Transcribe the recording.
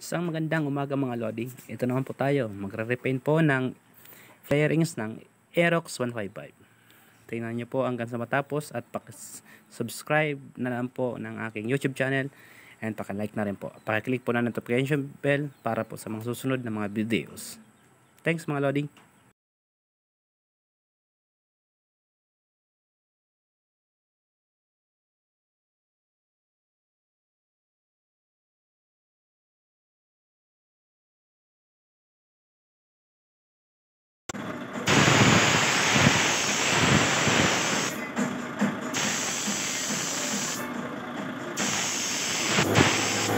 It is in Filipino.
Isang magandang umaga mga Lodi. Ito naman po tayo. Magre-repaint po ng fairings ng Aerox 155. Tingnan nyo po hanggang sa matapos at subscribe na lang po ng aking YouTube channel and paki-like na rin po. Paki-click po na notification bell para po sa mga susunod na mga videos. Thanks mga Lodi.